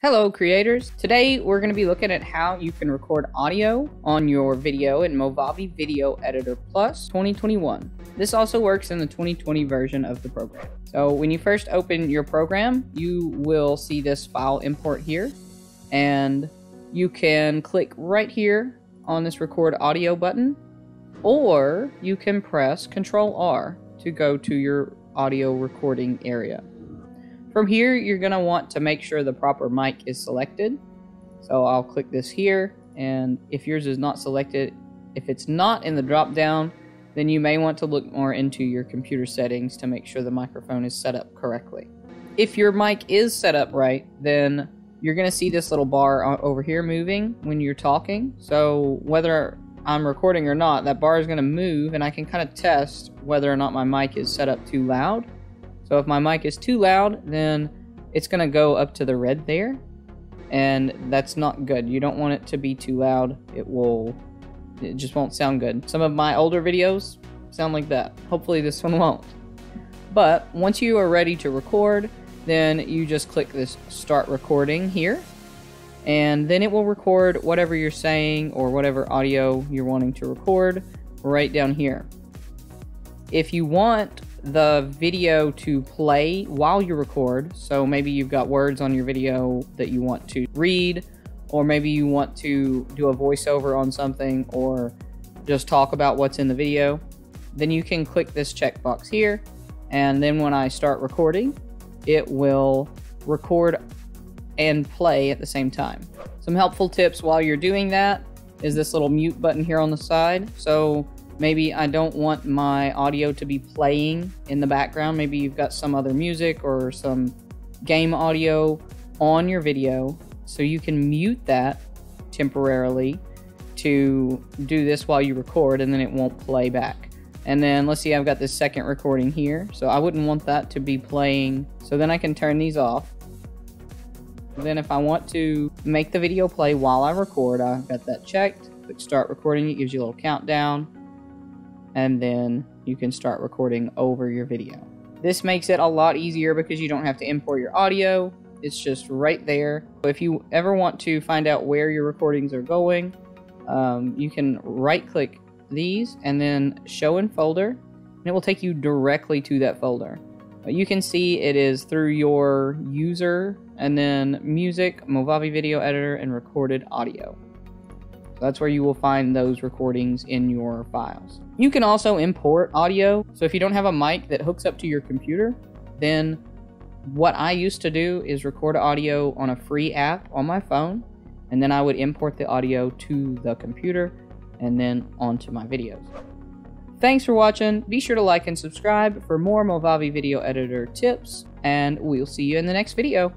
Hello creators! Today we're going to be looking at how you can record audio on your video in Movavi Video Editor Plus 2021. This also works in the 2020 version of the program. So when you first open your program, you will see this file import here and you can click right here on this record audio button or you can press Control R to go to your audio recording area. From here, you're going to want to make sure the proper mic is selected. So I'll click this here, and if yours is not selected, if it's not in the drop down, then you may want to look more into your computer settings to make sure the microphone is set up correctly. If your mic is set up right, then you're going to see this little bar over here moving when you're talking. So whether I'm recording or not, that bar is going to move and I can kind of test whether or not my mic is set up too loud. So if my mic is too loud, then it's going to go up to the red there. And that's not good. You don't want it to be too loud. It will, it just won't sound good. Some of my older videos sound like that. Hopefully this one won't. But once you are ready to record, then you just click this start recording here. And then it will record whatever you're saying or whatever audio you're wanting to record right down here. If you want the video to play while you record. So maybe you've got words on your video that you want to read, or maybe you want to do a voiceover on something, or just talk about what's in the video. Then you can click this checkbox here, and then when I start recording, it will record and play at the same time. Some helpful tips while you're doing that is this little mute button here on the side. So Maybe I don't want my audio to be playing in the background. Maybe you've got some other music or some game audio on your video. So you can mute that temporarily to do this while you record and then it won't play back. And then let's see, I've got this second recording here. So I wouldn't want that to be playing. So then I can turn these off. Then if I want to make the video play while I record, I've got that checked. Click start recording, it gives you a little countdown and then you can start recording over your video. This makes it a lot easier because you don't have to import your audio. It's just right there. If you ever want to find out where your recordings are going, um, you can right click these and then show in folder and it will take you directly to that folder. You can see it is through your user and then music, Movavi video editor, and recorded audio. That's where you will find those recordings in your files. You can also import audio. So if you don't have a mic that hooks up to your computer, then what I used to do is record audio on a free app on my phone, and then I would import the audio to the computer and then onto my videos. Thanks for watching. Be sure to like and subscribe for more Movavi video editor tips, and we'll see you in the next video.